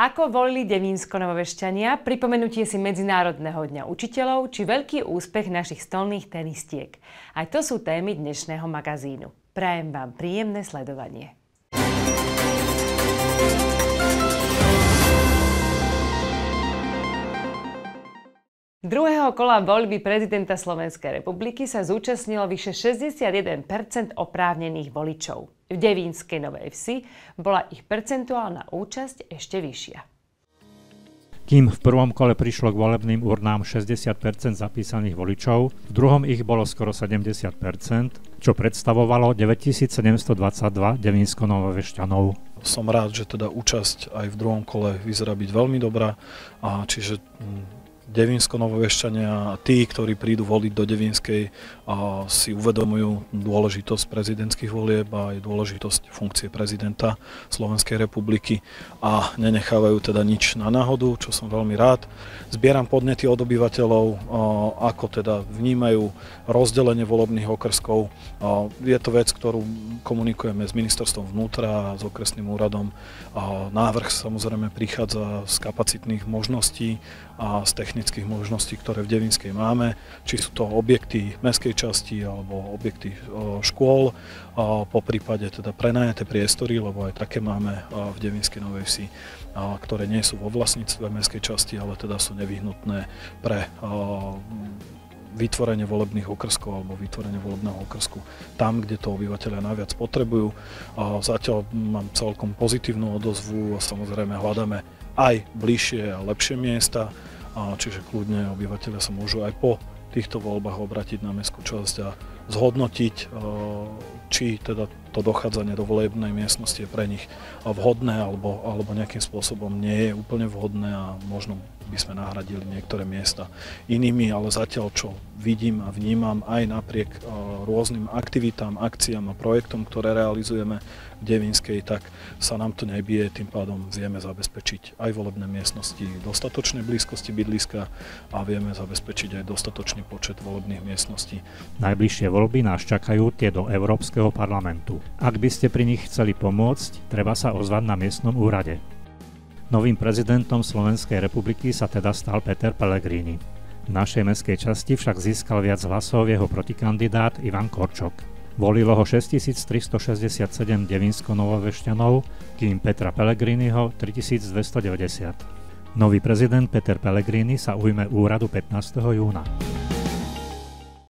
Ako volili Devínsko novovešťania, pripomenutie si Medzinárodného dňa učiteľov či veľký úspech našich stolných tenistiek. Aj to sú témy dnešného magazínu. Prajem vám príjemné sledovanie. Druhého kola voľby prezidenta Slovenskej republiky sa zúčastnilo vyše 61% oprávnených voličov. V Devínskej Novej Vsi bola ich percentuálna účasť ešte vyššia. Kým v prvom kole prišlo k volebným urnám 60% zapísaných voličov, v druhom ich bolo skoro 70% čo predstavovalo 9722 devínsko-novovešťanov. Som rád, že teda účasť aj v druhom kole vyzerá byť veľmi dobrá, a čiže mm, Devinsko novovešťania a tí, ktorí prídu voliť do Devinskej, a si uvedomujú dôležitosť prezidentských volieb a aj dôležitosť funkcie prezidenta Slovenskej republiky a nenechávajú teda nič na náhodu, čo som veľmi rád. Zbieram podnety od obyvateľov, ako teda vnímajú rozdelenie volebných okrskov. Je to vec, ktorú komunikujeme s ministerstvom vnútra a s okresným úradom. Návrh samozrejme prichádza z kapacitných možností a z technických možností, ktoré v Devinskej máme, či sú to objekty mestskej časti alebo objekty škôl, po prípade teda prenajaté priestory, lebo aj také máme v Devinskej Novej Vsi, ktoré nie sú vo vlastníctve mestskej časti, ale teda sú nevyhnutné pre vytvorenie volebných okrskov alebo vytvorenie volebného okrsku tam, kde to obyvateľia najviac potrebujú. Zatiaľ mám celkom pozitívnu odozvu a samozrejme hľadáme aj bližšie a lepšie miesta, čiže kľudne obyvateľia sa môžu aj po týchto voľbách obratiť na mestskú časť a zhodnotiť, e, či teda to dochádzanie do volebnej miestnosti je pre nich vhodné alebo, alebo nejakým spôsobom nie je úplne vhodné a možno by sme nahradili niektoré miesta inými, ale zatiaľ čo vidím a vnímam aj napriek e, rôznym aktivitám, akciám a projektom, ktoré realizujeme v Devinskej, tak sa nám to nebije, tým pádom vieme zabezpečiť aj volebné miestnosti dostatočnej blízkosti bydliska a vieme zabezpečiť aj dostatočný počet volebných miestností. Najbližšie voľby nás čakajú tie do Európskeho parlamentu. Ak by ste pri nich chceli pomôcť, treba sa ozvať na miestnom úrade. Novým prezidentom Slovenskej republiky sa teda stal Peter Pellegrini. V našej meskej časti však získal viac hlasov jeho protikandidát Ivan Korčok. Volilo ho 6367 devinsko novovešťanov, kým Petra Pellegriniho 3290. Nový prezident Peter Pellegrini sa ujme úradu 15. júna.